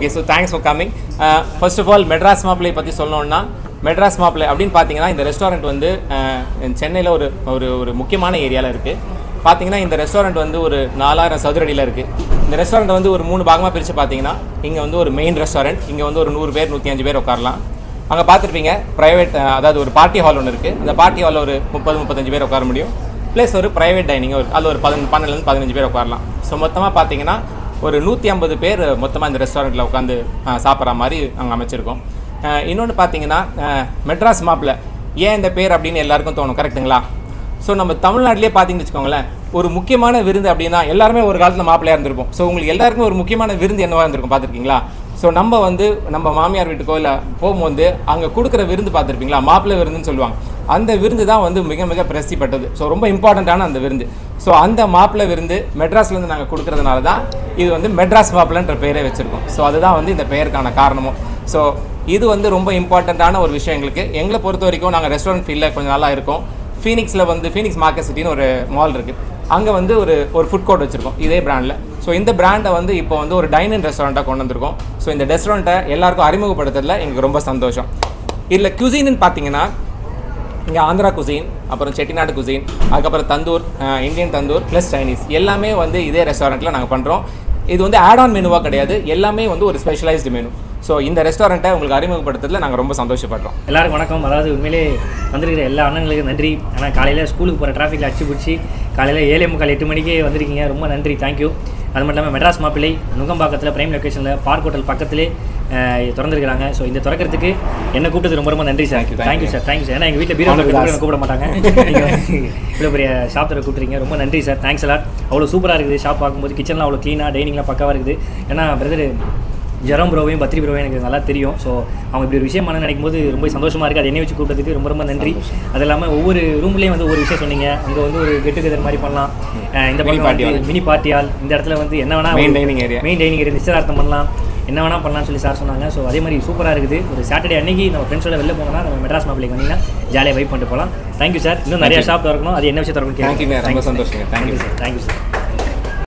Okay so thanks for coming first of all Madras மாப்பிளை பற்றி சொல்லணும்னா மெட்ராஸ் மாப்பிளை அப்படின்னு பார்த்தீங்கன்னா இந்த ரெஸ்டாரண்ட் வந்து uh, சென்னையில் ஒரு ஒரு ஒரு முக்கியமான ஏரியாவில் இருக்குது பார்த்தீங்கன்னா இந்த ரெஸ்டாரண்ட் வந்து ஒரு நாலாயிரம் சதுரடியில் இருக்குது இந்த ரெஸ்டாரண்ட் வந்து ஒரு மூணு பாகமாக பிரித்து பார்த்தீங்கன்னா இங்கே வந்து ஒரு மெயின் ரெஸ்டாரண்ட் இங்கே வந்து ஒரு நூறு பேர் நூற்றி அஞ்சு பேர் உட்காரலாம். அங்கே பார்த்துருப்பீங்க ப்ரைவேட் uh, அதாவது ஒரு பார்ட்டி ஹால் ஒன்று இருக்குது அந்த பார்ட்டி ஹாலில் ஒரு முப்பது முப்பத்தஞ்சு பேர் உட்கார முடியும். ப்ளஸ் ஒரு ப்ரைவேட் டைனிங் ஒரு அதில் ஒரு பதினஞ்சு பன்னெண்டுலேருந்து பதினஞ்சு பேர் உட்காரலாம். ஸோ மொத்தமாக பார்த்தீங்கன்னா ஒரு நூற்றி ஐம்பது பேர் மொத்தமாக இந்த ரெஸ்டாரண்ட்டில் உட்காந்து சாப்பிட்ற மாதிரி அங்கே அமைச்சிருக்கோம். இன்னொன்று பார்த்தீங்கன்னா மெட்ராஸ் மாப்பில் ஏன் இந்த பேர் அப்படின்னு எல்லாருக்கும் தோணும் கரெக்ட்டுங்களா ஸோ நம்ம தமிழ்நாட்டிலே பார்த்தீங்கன்னு வச்சுக்கோங்களேன் ஒரு முக்கியமான விருந்து அப்படின்னா எல்லாருமே ஒரு காலத்தில் மாப்பிள்ளையாக இருந்திருப்போம். ஸோ உங்களுக்கு எல்லாருக்குமே ஒரு முக்கியமான விருந்து என்னவாக இருந்திருக்கும் பார்த்துருக்கீங்களா ஸோ நம்ம வந்து நம்ம மாமியார் வீட்டுக்கோ இல்லை போகும்போது அங்கே கொடுக்குற விருந்து பார்த்துருப்பீங்களா? மாப்பிள்ளை விருந்துன்னு சொல்லுவாங்க. அந்த விருந்து தான் வந்து மிக மிக பிரசிப்பட்டது ஸோ ரொம்ப இம்பார்ட்டண்ட்டான அந்த விருந்து. ஸோ அந்த மாப்பிள்ளை விருந்து மெட்ராஸ்லேருந்து நாங்கள் கொடுக்குறதுனால தான் இது வந்து மெட்ராஸ் மாப்பிள்ளைன்ற பெயரே வச்சுருக்கோம். ஸோ அதுதான் வந்து இந்த பெயருக்கான காரணமும். ஸோ இது வந்து ரொம்ப இம்பார்ட்டண்ட்டான ஒரு விஷயம் எங்களுக்கு. எங்களை பொறுத்த வரைக்கும் நாங்கள் ரெஸ்டாரண்ட் ஃபீல்டில் கொஞ்சம் நல்லா இருக்கோம். ஃபீனிக்ஸில் வந்து ஃபீனிக்ஸ் மார்க்கெட் சிட்டின்னு ஒரு மால் இருக்குது அங்கே வந்து ஒரு ஒரு ஃபுட் கோர்ட் வச்சுருக்கோம் இதே பிராண்டில் ஸோ இந்த பிராண்டை வந்து இப்போ வந்து ஒரு டைனிங் ரெஸ்டாரண்ட்டாக கொண்டு வந்திருக்கோம். ஸோ இந்த ரெஸ்டாரண்ட்டை எல்லாருக்கும் அறிமுகப்படுத்துறதுல எங்களுக்கு ரொம்ப சந்தோஷம். இதில் குசின்னு பார்த்தீங்கன்னா இங்கே ஆந்திரா குசின் அப்புறம் செட்டிநாடு குசின் அதுக்கப்புறம் tandoor Indian tandoor plus Chinese எல்லாமே வந்து இதே ரெஸ்டாரண்ட்டில் நாங்கள் பண்ணுறோம் இது வந்து ஆட் ஆன் மெனுவாக கிடையாது. எல்லாமே வந்து ஒரு ஸ்பெஷலைஸ்டு மெனு ஸோ இந்த ரெஸ்டாரண்ட்டை உங்களுக்கு அறிமுகப்படுத்துறதுல நாங்கள் ரொம்ப சந்தோஷப்படுறோம். எல்லாருக்கும் வணக்கம். அதாவது உண்மையிலே வந்திருக்கிற எல்லா அண்ணங்களுக்கு நன்றி. ஆனால் காலையில் ஸ்கூலுக்கு போகிற டிராஃபிக்கில் அடிச்சு பிடிச்சி காலையில் ஏழே முக்கால் எட்டு மணிக்கே வந்திருக்கீங்க. ரொம்ப நன்றி. தேங்க்யூ அது மட்டும் இல்லாமல் மெட்ராஸ் மாப்பிள்ளை நுங்கம்பாக்கத்தில் பிரைம் லொக்கேஷனில் பார்க் ஹோட்டல் பக்கத்திலே திறந்திருக்கிறாங்க. ஸோ இந்த திறக்கிறதுக்கு என்ன கூப்பிட்டது ரொம்ப ரொம்ப நன்றி sir thank you. Sir thank you sir ஏன்னா எங்கள் வீட்டில் பீரோ. கூப்பிட மாட்டாங்க. இவ்வளோ பெரிய ஷாப் தர கூப்பிட்றீங்க ரொம்ப நன்றி சார் தேங்க்ஸ் எல்லாம் அவ்வளோ சூப்பராக இருக்குது. ஷாப் பார்க்கும்போது கிச்சன்லாம் அவ்வளோ க்ளீனாக டைனிங்லாம் பக்காவாக இருக்குது. ஏன்னா பிரதர் ஜெரம் ப்ரோவையும் பத்ரி ப்ரோவையும் எனக்கு நல்லா தெரியும். ஸோ அவங்க இப்படி ஒரு விஷயம் பண்ண நினைக்கும் போது ரொம்ப சந்தோஷமாக இருக்குது அதை என்னை வச்சு கூப்பிட்டதுக்கு ரொம்ப ரொம்ப நன்றி. அது இல்லாமல் ஒவ்வொரு ரூம்லேயும் வந்து ஒரு விஷயம் சொன்னீங்க. அங்கே வந்து ஒரு கெட்டு கெதர் மாதிரி பண்ணலாம். இந்த Mini பக்கம் மினி பார்ட்டி ஹால் இந்த இடத்துல வந்து என்ன வேணா Main dining area. Main dining area நிச்சயதார்த்தம் பண்ணலாம். என்ன வேணா பண்ணலாம்னு சொல்லி சார் சொன்னாங்க. ஸோ அதே மாதிரி சூப்பராக இருக்குது. ஒரு சாட்டர்டே அன்னைக்கு நம்ம ஃப்ரெண்ட்ஸோட வெளில போனோம்னா நம்ம மெட்ராஸ் மாப்பிளைக்கு வந்தீங்கன்னா ஜாலியாக வைப் பண்ணிட்டு போகலாம் தேங்க்யூ சார் இன்னும் நிறைய ஷாப் திறக்கணும். அது என்ன விஷயம் திறக்கணும் you, ரொம்ப சந்தோஷங்க. Thank you. Thank you sir